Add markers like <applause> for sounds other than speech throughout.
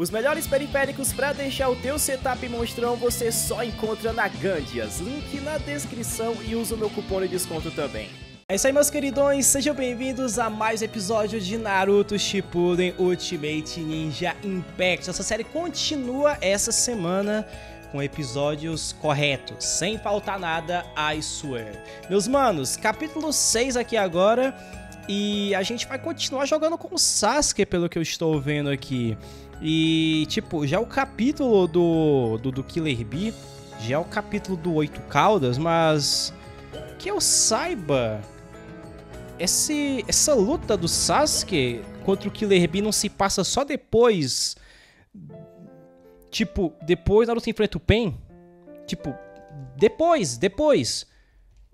Os melhores periféricos para deixar o teu setup monstrão você só encontra na Gandias. Link na descrição e usa o meu cupom de desconto também. É isso aí, meus queridões, sejam bem-vindos a mais um episódio de Naruto Shippuden Ultimate Ninja Impact. Essa série continua essa semana com episódios corretos, sem faltar nada, I swear. Meus manos, capítulo 6 aqui agora, e a gente vai continuar jogando com o Sasuke, pelo que eu estou vendo aqui. E, tipo, já o capítulo do, do, do Killer Bee, já é o capítulo do Oito Caudas, mas que eu saiba, esse, essa luta do Sasuke contra o Killer Bee não se passa só depois. Tipo, depois Naruto enfrenta o Pen? Tipo, depois, depois.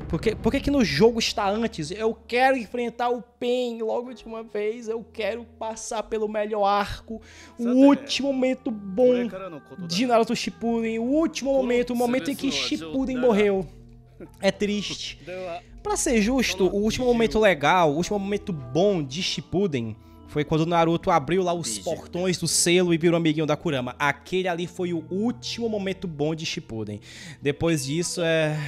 Por que, por que, que no jogo está antes? Eu quero enfrentar o Pen logo de uma vez. Eu quero passar pelo melhor arco. O último momento bom de Naruto Shippuden. O último momento, o momento em que Shippuden morreu. É triste. <laughs> Pra ser justo, o último momento legal, o último momento bom de Shippuden foi quando o Naruto abriu lá os portões do selo e virou amiguinho da Kurama. Aquele ali foi o último momento bom de Shippuden. Depois disso é...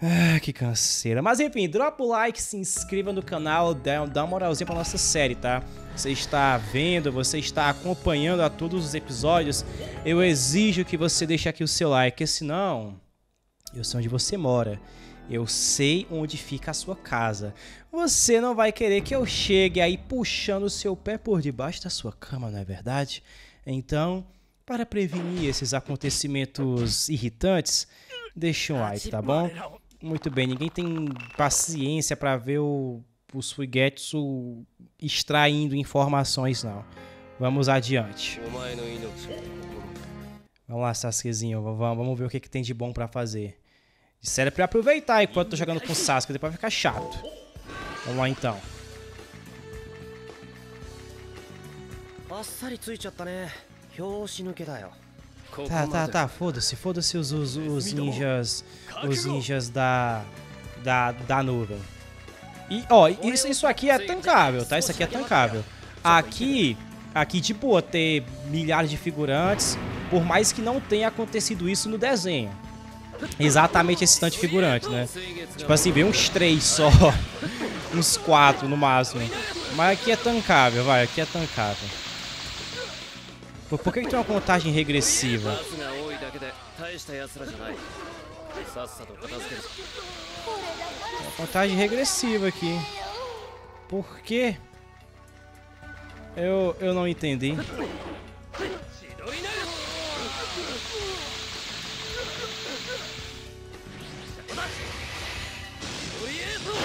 Ah, que canseira. Mas enfim, dropa o like, se inscreva no canal, dá, dá uma moralzinha pra nossa série, tá? Você está vendo, você está acompanhando a todos os episódios, eu exijo que você deixe aqui o seu like, porque senão eu sei onde você mora. Eu sei onde fica a sua casa. Você não vai querer que eu chegue aí puxando o seu pé por debaixo da sua cama, não é verdade? Então, para prevenir esses acontecimentos irritantes, deixa um like, tá bom? Muito bem, ninguém tem paciência para ver o, o extraindo informações, não. Vamos adiante. Vamos lá, Sasukezinho, vamos, vamos ver o que, que tem de bom para fazer. Disseram pra aproveitar enquanto tô jogando com o Sasuke, depois vai ficar chato. Vamos lá então. Tá, tá, tá, foda-se, foda-se os, os, os ninjas, os ninjas da, da, da nuvem. E, ó, isso, isso aqui é tancável, tá? Isso aqui é tancável. Aqui, aqui de boa ter milhares de figurantes, por mais que não tenha acontecido isso no desenho. Exatamente esse tanto de figurante, né? Tipo assim, vem uns três só, <laughs> uns quatro no máximo. Mas aqui é tancável, vai, aqui é tancável. Por, que, que tem uma contagem regressiva? Uma contagem regressiva aqui. Por quê? Eu, eu não entendi.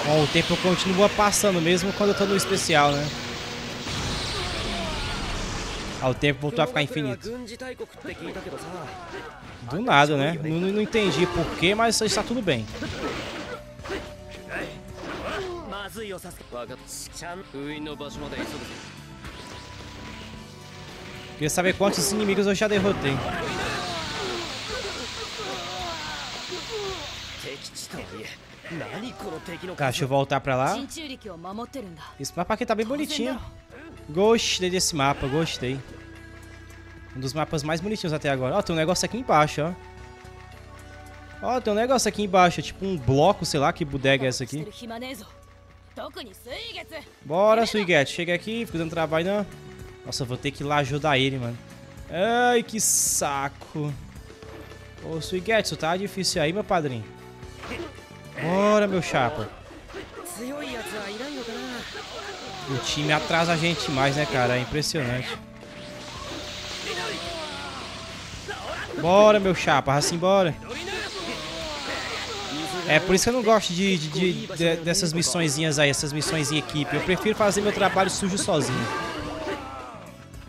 Bom, o tempo continua passando mesmo quando eu tô no especial, né? Ah, o tempo voltou a ficar infinito. Do nada, né? Não, não entendi porquê, mas está tudo bem. Queria saber quantos inimigos eu já derrotei. Tá, deixa eu voltar pra lá. Esse mapa aqui tá bem bonitinho. Gostei desse mapa, gostei. Um dos mapas mais bonitinhos até agora. Ó, tem um negócio aqui embaixo, ó. Ó, tem um negócio aqui embaixo, tipo um bloco, sei lá, que bodega é essa aqui. Bora, Suiget. Chega aqui, fica dando trabalho, não. Nossa, vou ter que ir lá ajudar ele, mano. Ai, que saco. Ô, Suigetsu, tá difícil aí, meu padrinho. Bora, meu chapa. O time atrasa a gente mais, né, cara? É impressionante. Bora, meu chapa. Assim, bora. É por isso que eu não gosto de, de, de, dessas missõezinhas aí, essas missões em equipe. Eu prefiro fazer meu trabalho sujo sozinho.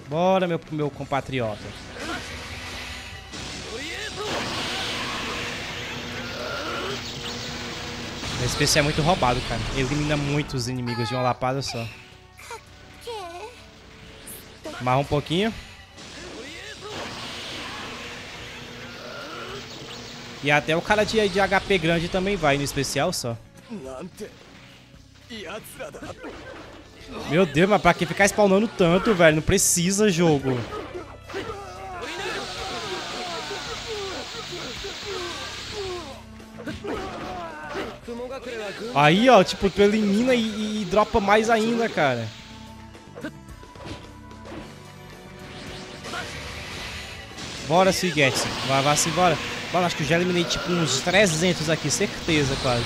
Bora, meu, meu compatriota. Esse PC é muito roubado, cara. Elimina muitos inimigos de uma lapada só. Amarra um pouquinho. E até o cara de, de HP grande também vai no especial só. Meu Deus, mas pra que ficar spawnando tanto, velho? Não precisa, jogo. Aí, ó, tipo, tu elimina e, e, dropa mais ainda, cara. Bora, Suigetsu. Vai, vai assim, bora. Bora, acho que eu já eliminei tipo uns 300 aqui, certeza, quase.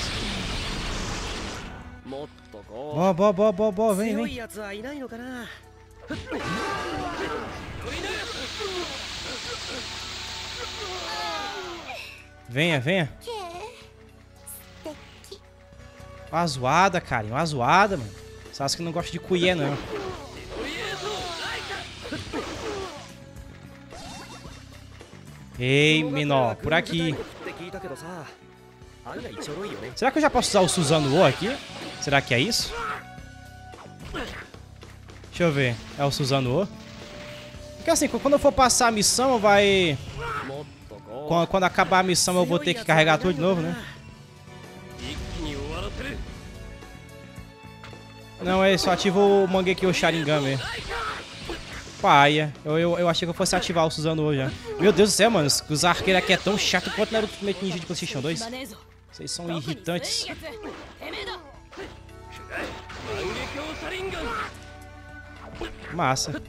Boa, boa, boa, boa, boa, vem, vem. Venha, venha. Uma zoada, cara. Uma zoada, mano. Sasuke não gosta de cuié, não. Ei, menor, por aqui. Será que eu já posso usar o Suzano O aqui? Será que é isso? Deixa eu ver. É o Suzano O? Porque assim, quando eu for passar a missão, vai... Quando acabar a missão, eu vou ter que carregar tudo de novo, né? Não, é só ativa o Mangekyo Sharingan mesmo. Paia. Eu, eu, eu achei que eu fosse ativar o Suzano hoje já. Meu Deus do céu, mano. Os arqueiros aqui é tão chato quanto Naruto Ultimate Ninja de Playstation 2. Vocês são irritantes. Massa.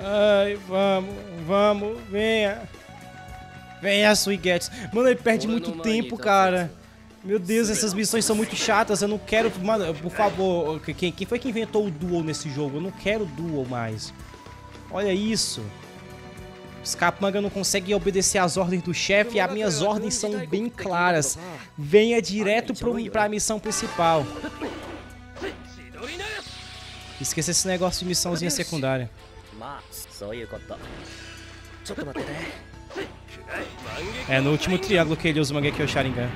Ai, vamos, vamos, venha. Venha, Suigetsu. Mano, ele perde muito tempo, cara. Meu Deus, essas missões são muito chatas. Eu não quero. Mano, por favor, quem, quem foi que inventou o duel nesse jogo? Eu não quero duel mais. Olha isso. Os Capanga não conseguem obedecer às ordens do chefe e as minhas ordens são bem claras. Venha direto pro, pra missão principal. Esqueça esse negócio de missãozinha secundária. É no último triângulo que ele usa o Mangekyo Sharingan.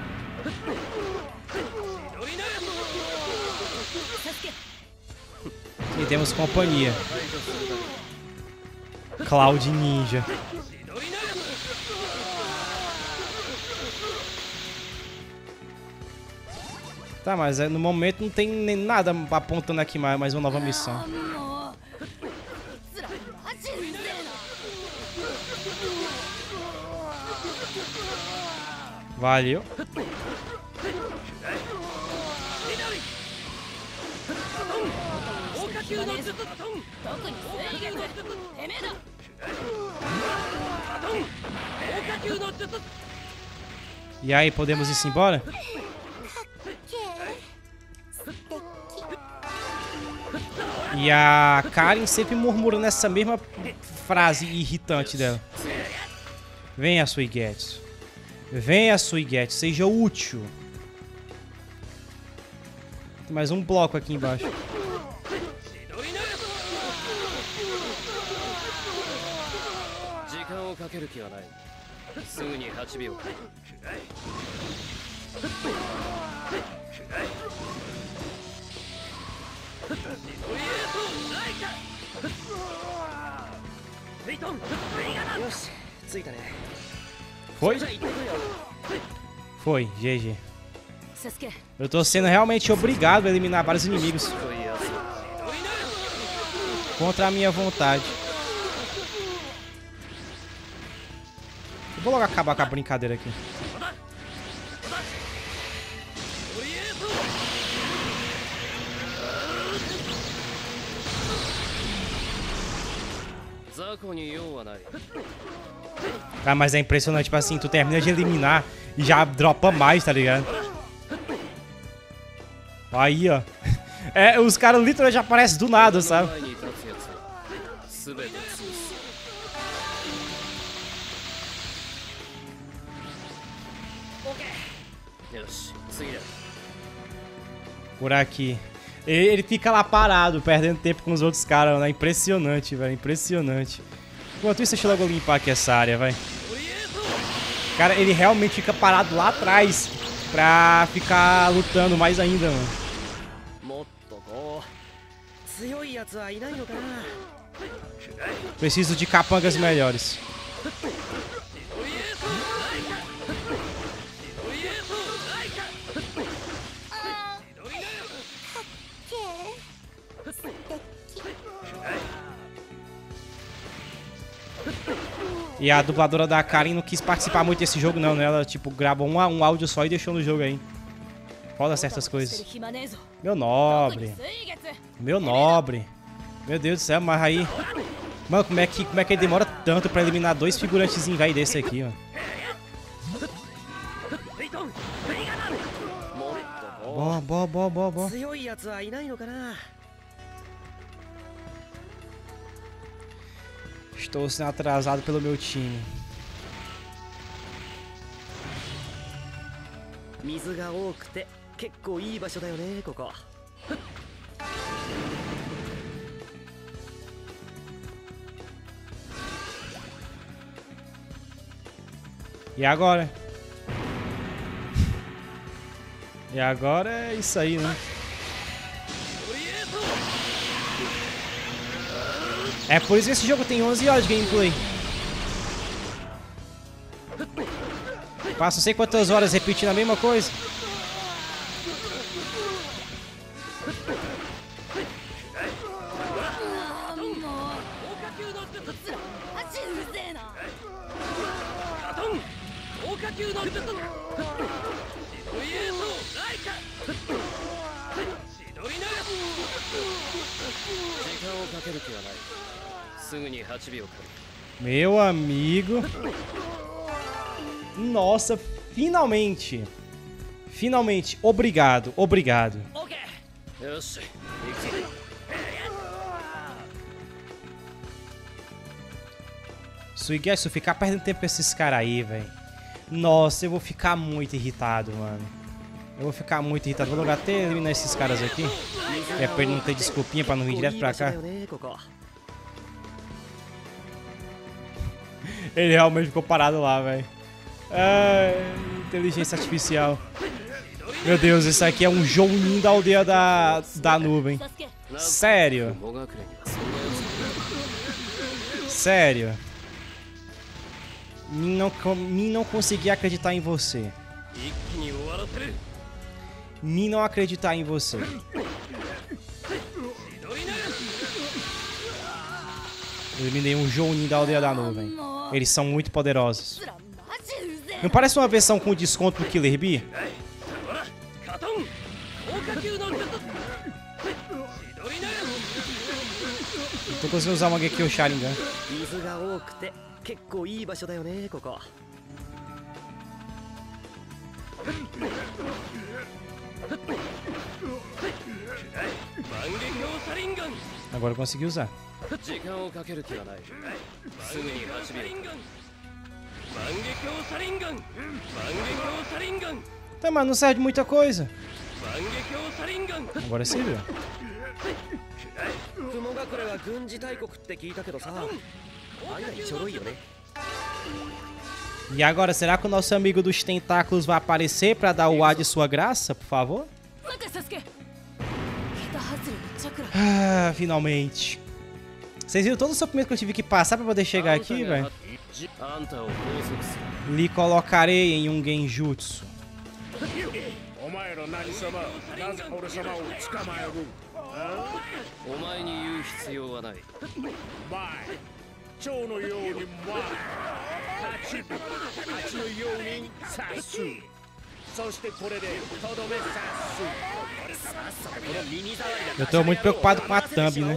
E temos companhia. Cloud Ninja. Tá, mas é, no momento não tem nem nada apontando aqui mais, mais uma nova missão. Valeu. E aí, podemos ir embora? E a Karen sempre murmurando essa mesma frase irritante dela. Venha, Suigetsu. Venha, Suigetsu. Seja útil. Tem mais um bloco aqui embaixo. Foi? Foi, GG. Eu tô sendo realmente obrigado a eliminar vários inimigos. Contra a minha vontade. Eu vou logo acabar com a brincadeira aqui. Ah, mas é impressionante, tipo assim, tu termina de eliminar e já dropa mais, tá ligado? Aí, ó. <laughs> É, os caras literalmente aparecem do nada, sabe? Por aqui. Ele fica lá parado, perdendo tempo com os outros caras, né? Impressionante, velho. Impressionante. Enquanto isso, deixa eu logo limpar aqui essa área, vai. Cara, ele realmente fica parado lá atrás pra ficar lutando mais ainda, mano. Preciso de capangas melhores. E a dubladora da Karen não quis participar muito desse jogo, não, né? Ela, tipo, gravou um, um áudio só e deixou no jogo aí. Foda certas coisas. Meu nobre. Meu nobre. Meu Deus do céu, mas aí... Mano, como é que, como é que ele demora tanto pra eliminar dois figurantes velho desse aqui, mano? Boa, boa, boa, boa, boa. Estou sendo atrasado pelo meu time. E agora? E agora é isso aí, né? É por isso que esse jogo tem 11 horas de gameplay. Passa não sei quantas horas repetindo a mesma coisa. Meu amigo. Nossa, finalmente. Finalmente. Obrigado, obrigado. Suigetsu, ficar perdendo tempo com esses caras aí, velho. Nossa, eu vou ficar muito irritado, mano. Eu vou ficar muito irritado. Vou logo até eliminar esses caras aqui. É pra ele não ter desculpinha pra não vir direto pra cá. <laughs> Ele realmente ficou parado lá, velho. inteligência artificial. Meu Deus, isso aqui é um Jounin da aldeia da, da nuvem. Sério. Sério. Não, não consegui acreditar em você. Min não acreditar em você. Eliminei um Jounin da aldeia da nuvem. Eles são muito poderosos. Não parece uma versão com desconto do Killer Bee? Tô conseguindo usar uma Gekyo Sharingan. 結構いい場所だよねここ Agora eu consegui usar. Tá, mas não serve de muita coisa. Agora sim, viu? 雲隠れは軍事大国って聞いたけどさ E agora, será que o nosso amigo dos tentáculos vai aparecer para dar o ar de sua graça, por favor? Ah, finalmente. Vocês viram todo o sofrimento que eu tive que passar para poder chegar aqui, velho? Lhe colocarei em um genjutsu. 蝶のように舞蜂蜂のように刺すそしてこれでとどめ刺す Eu tô muito preocupado com a thumb, né?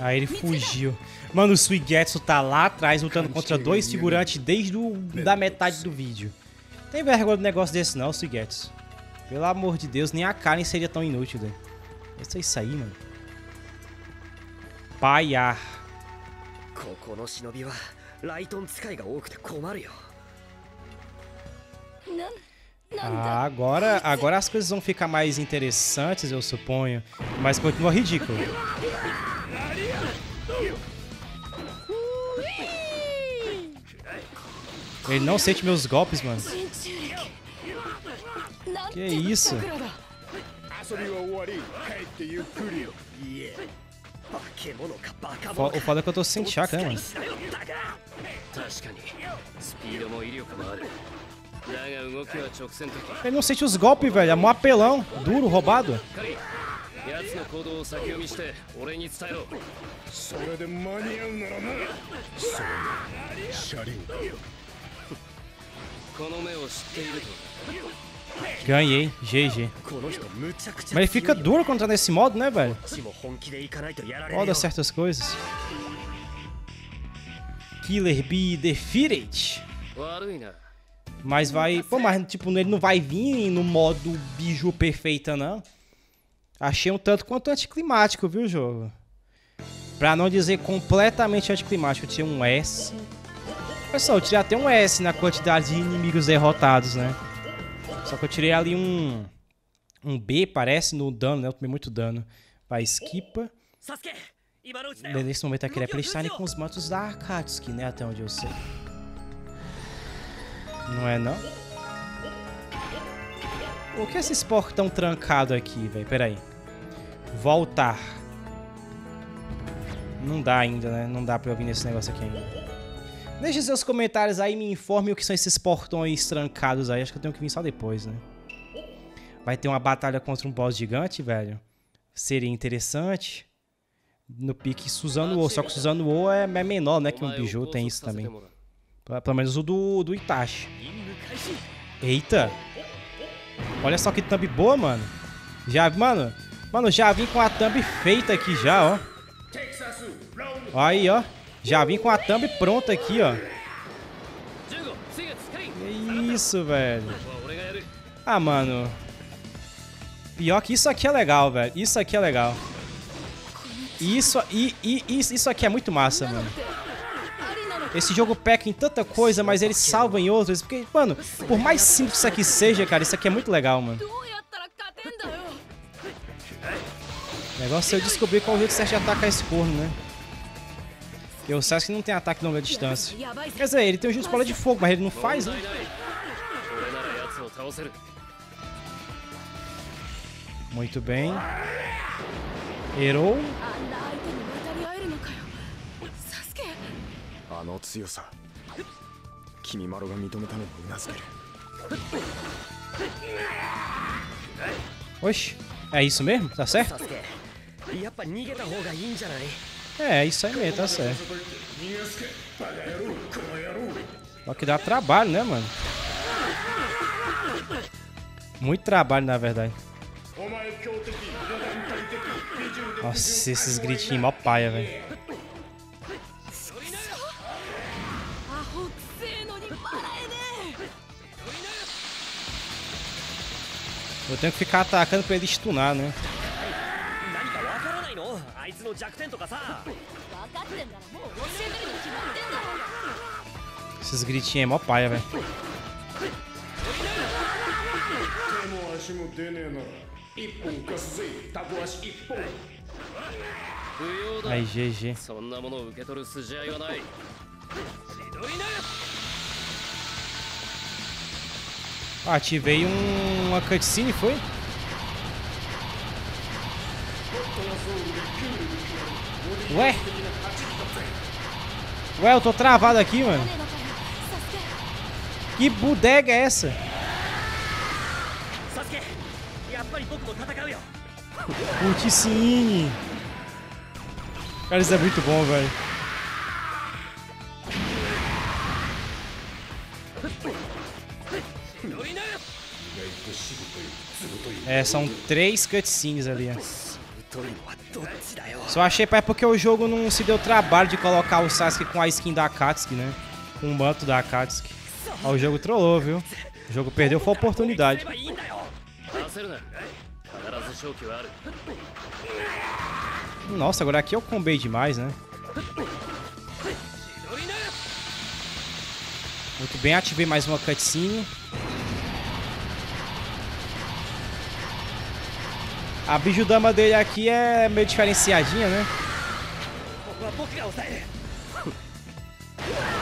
Aí ele fugiu. Mano, o Suigetsu tá lá atrás lutando contra dois figurantes desde o, da metade do vídeo. Tem vergonha do negócio desse não, Suigetsu. Pelo amor de Deus, nem a Karen seria tão inútil, velho. É isso aí, mano. Paiar. Ah, agora, agora as coisas vão ficar mais interessantes, eu suponho. Mas continua ridículo. Ele não sente meus golpes, mano. Que é isso? O foda é que eu tô sem chakra, mano? Ele não sente os golpes, velho. É mó apelão. Duro, roubado. Ganhei, GG. Mas ele fica duro quando tá nesse modo, né, velho? Olha certas coisas. Killer Bee Defeated. Mas vai... Pô, mas tipo, ele não vai vir no modo biju perfeita, não. Achei um tanto quanto anticlimático, viu, jogo? Pra não dizer completamente anticlimático, tinha um S. Pessoal, eu tirei até um S na quantidade de inimigos derrotados, né? Só que eu tirei ali um... Um B, parece, no dano, né? Eu tomei muito dano. Vai, esquipa. Nesse momento aqui, é pra eles com os mantos da Akatsuki, né? Até onde eu sei. Não é, não? O que é esses portão trancado aqui, velho? Pera aí. Voltar. Não dá ainda, né? Não dá pra eu vir nesse negócio aqui ainda. Deixe seus comentários aí e me informe o que são esses portões trancados aí. Acho que eu tenho que vir só depois, né? Vai ter uma batalha contra um boss gigante, velho. Seria interessante. No pique Suzano O. Só que Suzano O é, é menor, né? Que um biju tem isso também. Pelo menos o do, do Itachi. Eita! Olha só que thumb boa, mano. Já, mano. Mano, já vim com a thumb feita aqui já, ó. Aí, ó. Já vim com a thumb pronta aqui, ó. Que isso, velho. Ah, mano. Pior que isso aqui é legal, velho. Isso aqui é legal. Isso, e, e, isso aqui é muito massa, mano. Esse jogo peca em tanta coisa, mas ele salva em outras. Porque, mano, por mais simples isso aqui seja, cara, isso aqui é muito legal, mano. O negócio é eu descobrir qual jeito certo de atacar esse corno, né? Porque o Sasuke não tem ataque de longa distância. やばいぜ Quer dizer, ele tem o jeito de bola de fogo, mas ele não faz, 問 né? 題ない俺なら奴を倒せる Muito bem. Herou. あんな相手に渡り合えるのかよサスケあの強さ君まろが認めたのもうなずける Oxe, é isso mesmo? Tá certo? É, isso aí mesmo, tá certo. Só que dá trabalho, né, mano? Muito trabalho, na verdade. Nossa, esses gritinhos mó paia, velho. Eu tenho que ficar atacando pra ele stunar, né? 何かわからないのあいつの弱点とかさえ分かってんならもう教えてるに決まってんだろ Esses gritinhos é mó paia, velho. 手も足も出ねえなら一本貸すぜタコ足一本不要だ Aí, GG. そんなものを受け取る筋合いはないひどいな Ah, ativei um, uma cutscene, foi? Ué? Ué, eu tô travado aqui, mano. Que bodega é essa? Curticine. Cara, isso é muito bom, velho. É, são três cutscenes ali, ó. Só achei é porque o jogo não se deu trabalho de colocar o Sasuke com a skin da Akatsuki, né? Com o manto da Akatsuki. Ó, o jogo trollou, viu? O jogo perdeu foi a oportunidade. Nossa, agora aqui eu combei demais, né? Muito bem, ativei mais uma cutscene. A bijudama dele aqui é meio diferenciadinha, né?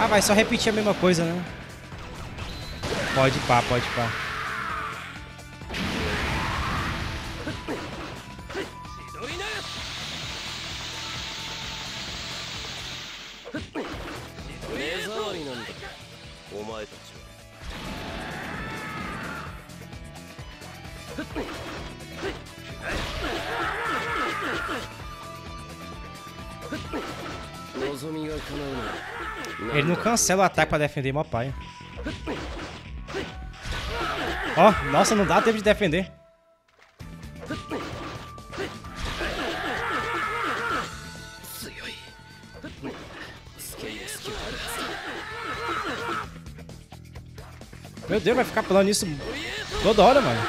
Ah, vai só repetir a mesma coisa, né? Pode pá, pode pá. Cancela o ataque pra defender, mó pai. Ó, oh, nossa, não dá tempo de defender. Meu Deus, vai ficar pulando isso toda hora, mano.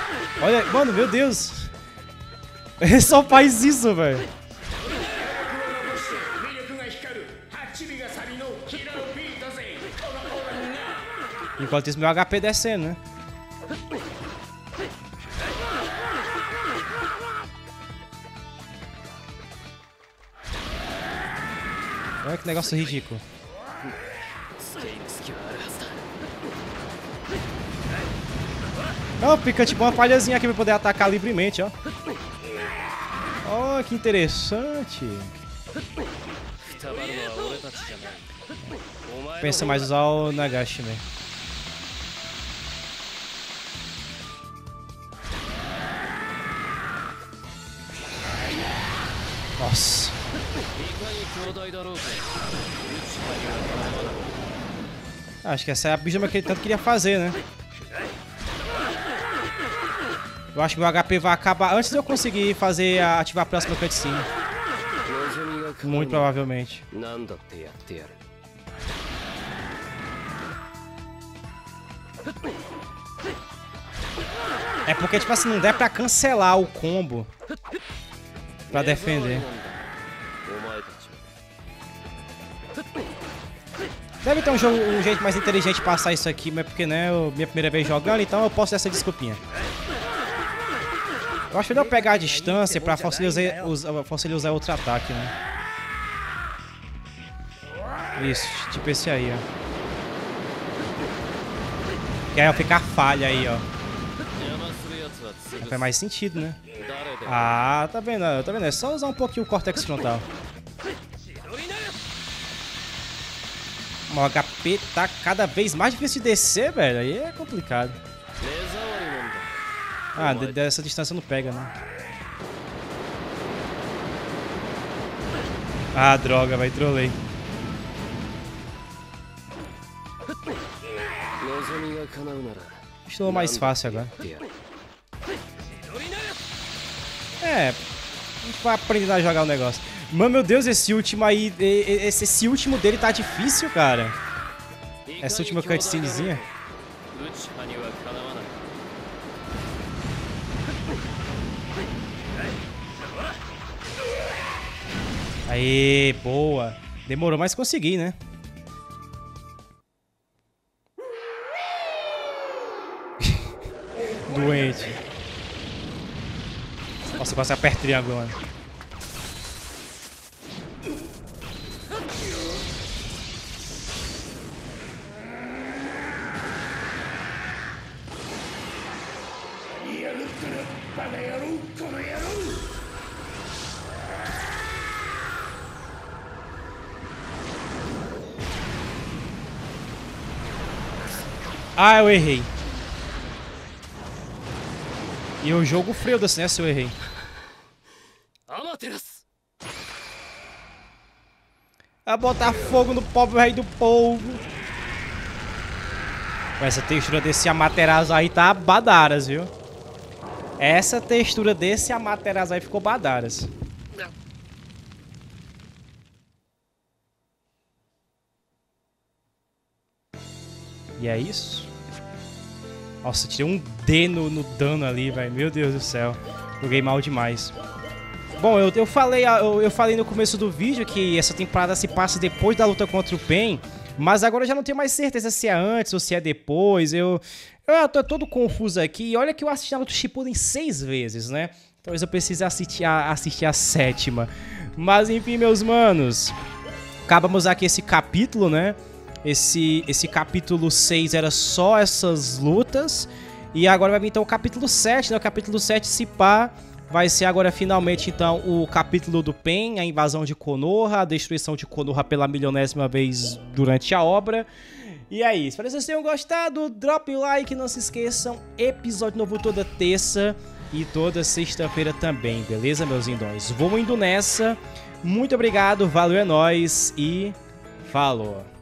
Olha, mano, meu Deus. Ele <laughs> só faz isso, velho. Enquanto isso, meu HP descendo, né? Olha que negócio ridículo. Ó, oh, picante bom uma falhazinha aqui pra poder atacar livremente, ó. Ó, oh, que interessante. Pensa mais usar o Nagashi, velho. Nossa. Acho que essa é a pijama que ele tanto queria fazer, né? Eu acho que o HP vai acabar antes de eu conseguir fazer ativar a próxima cutscene. Muito provavelmente. É porque, tipo assim, não der pra cancelar o combo pra defender. Deve ter um, jogo, um jeito mais inteligente de passar isso aqui, mas porque, né, eu, minha primeira vez jogando, então eu posso dar essa desculpinha. Eu acho melhor pegar a distância pra facilitar usar, facilitar outro ataque, né? Isso, tipo esse aí, ó. Que aí ficar falha aí, ó. Faz mais sentido, né? Ah, tá vendo? Tá vendo? É só usar um pouquinho o córtex frontal. O HP tá cada vez mais difícil de descer, velho. Aí é complicado. Ah, dessa distância não pega, né? Ah, droga, vai trolei. Estou mais fácil agora. É, a gente vai aprendendo a jogar o negócio. Mano, meu Deus, esse último aí, esse, esse último dele tá difícil, cara. Essa última cutscenezinha. Aê, boa. Demorou, mas consegui, né? <laughs> Doente. Nossa, quase aperta triângulo, mano. Ah, eu errei. E o jogo freio desse, né, se eu errei. A botar fogo no pobre rei do povo. Essa textura desse Amaterasu aí tá badaras, viu? Essa textura desse Amaterasu ficou badaras. E é isso. Nossa, tirei um D no, no dano ali, velho. Meu Deus do céu. Joguei mal demais. Bom, eu, eu, falei, eu, eu falei no começo do vídeo que essa temporada se passa depois da luta contra o Pen, mas agora eu já não tenho mais certeza se é antes ou se é depois. Eu, eu tô todo confuso aqui. E olha que eu assisti Naruto Shippuden seis vezes, né? Talvez eu precise assistir a, assistir a sétima. Mas enfim, meus manos. Acabamos aqui esse capítulo, né? Esse, esse capítulo 6 era só essas lutas. E agora vai vir então o capítulo 7, né? O capítulo 7, se pá, vai ser agora finalmente então o capítulo do Pen, a invasão de Konoha, a destruição de Konoha pela milionésima vez durante a obra. E é isso. Espero que vocês tenham gostado. Drop o like, não se esqueçam. Episódio novo toda terça e toda sexta-feira também, beleza, meus lindões? Vou indo nessa. Muito obrigado, valeu, é nóis e falou!